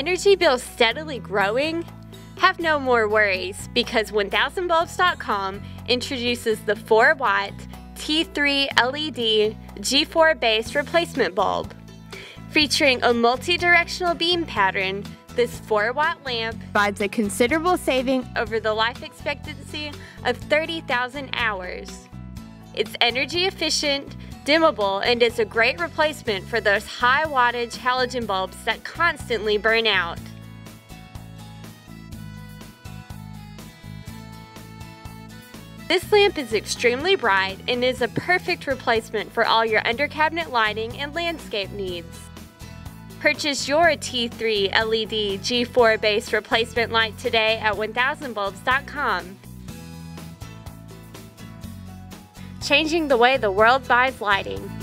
energy bill steadily growing? Have no more worries because 1000bulbs.com introduces the 4 watt T3 LED G4 based replacement bulb. Featuring a multi directional beam pattern, this 4 watt lamp provides a considerable saving over the life expectancy of 30,000 hours. It's energy efficient, dimmable, and is a great replacement for those high wattage halogen bulbs that constantly burn out. This lamp is extremely bright and is a perfect replacement for all your under cabinet lighting and landscape needs. Purchase your T3 LED G4 base replacement light today at 1000bulbs.com. Changing the way the world buys lighting.